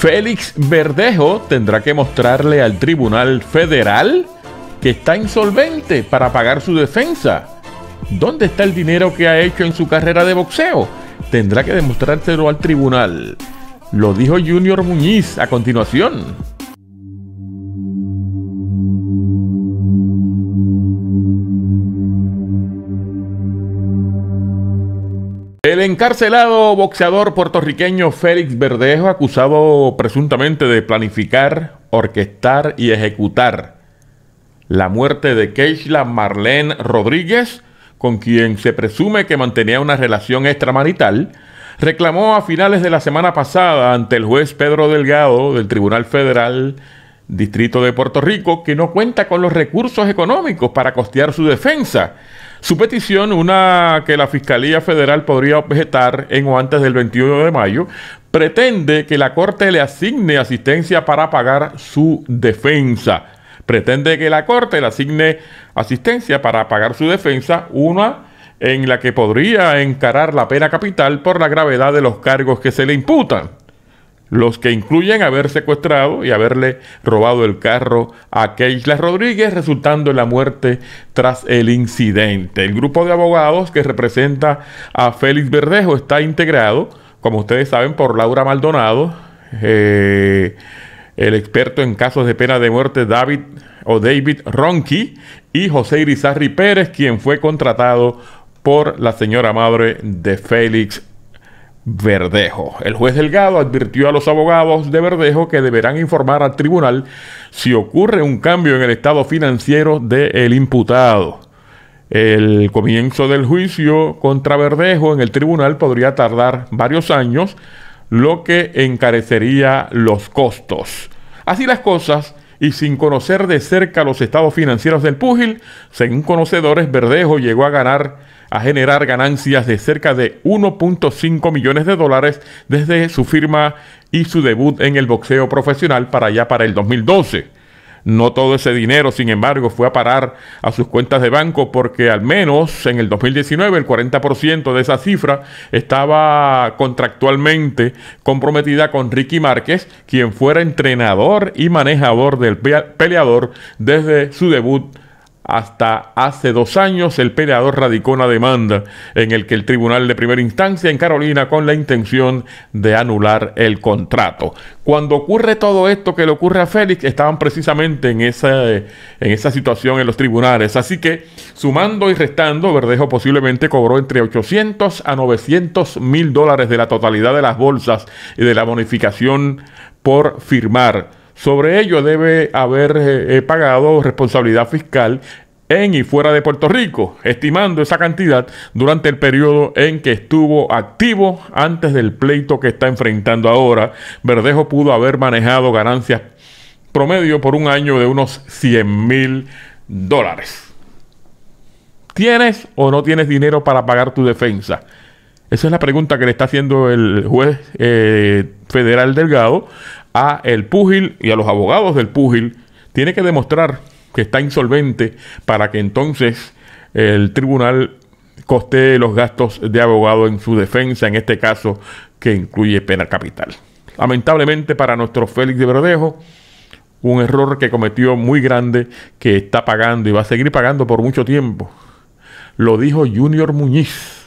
Félix Verdejo tendrá que mostrarle al Tribunal Federal que está insolvente para pagar su defensa. ¿Dónde está el dinero que ha hecho en su carrera de boxeo? Tendrá que demostrárselo al tribunal. Lo dijo Junior Muñiz a continuación. El encarcelado boxeador puertorriqueño Félix Verdejo, acusado presuntamente de planificar, orquestar y ejecutar la muerte de Keishla Marlene Rodríguez, con quien se presume que mantenía una relación extramarital, reclamó a finales de la semana pasada ante el juez Pedro Delgado del Tribunal Federal Distrito de Puerto Rico que no cuenta con los recursos económicos para costear su defensa su petición, una que la Fiscalía Federal podría objetar en o antes del 21 de mayo, pretende que la Corte le asigne asistencia para pagar su defensa. Pretende que la Corte le asigne asistencia para pagar su defensa, una en la que podría encarar la pena capital por la gravedad de los cargos que se le imputan los que incluyen haber secuestrado y haberle robado el carro a Keisla Rodríguez, resultando en la muerte tras el incidente. El grupo de abogados que representa a Félix Verdejo está integrado, como ustedes saben, por Laura Maldonado, eh, el experto en casos de pena de muerte David o David Ronqui y José Irizarri Pérez, quien fue contratado por la señora madre de Félix Verdejo. El juez Delgado advirtió a los abogados de Verdejo que deberán informar al tribunal si ocurre un cambio en el estado financiero del imputado. El comienzo del juicio contra Verdejo en el tribunal podría tardar varios años, lo que encarecería los costos. Así las cosas, y sin conocer de cerca los estados financieros del púgil, según conocedores, Verdejo llegó a ganar a generar ganancias de cerca de 1.5 millones de dólares desde su firma y su debut en el boxeo profesional para allá para el 2012. No todo ese dinero, sin embargo, fue a parar a sus cuentas de banco porque al menos en el 2019 el 40% de esa cifra estaba contractualmente comprometida con Ricky Márquez, quien fuera entrenador y manejador del peleador desde su debut hasta hace dos años el peleador radicó una demanda en el que el tribunal de primera instancia en Carolina con la intención de anular el contrato. Cuando ocurre todo esto que le ocurre a Félix, estaban precisamente en esa, en esa situación en los tribunales. Así que, sumando y restando, Verdejo posiblemente cobró entre 800 a 900 mil dólares de la totalidad de las bolsas y de la bonificación por firmar. Sobre ello debe haber eh, eh, pagado responsabilidad fiscal en y fuera de Puerto Rico, estimando esa cantidad durante el periodo en que estuvo activo antes del pleito que está enfrentando ahora. Verdejo pudo haber manejado ganancias promedio por un año de unos 100 mil dólares. ¿Tienes o no tienes dinero para pagar tu defensa? Esa es la pregunta que le está haciendo el juez eh, federal Delgado a el púgil y a los abogados del púgil. Tiene que demostrar que está insolvente para que entonces el tribunal costee los gastos de abogado en su defensa, en este caso que incluye pena capital. Lamentablemente para nuestro Félix de Verdejo, un error que cometió muy grande, que está pagando y va a seguir pagando por mucho tiempo. Lo dijo Junior Muñiz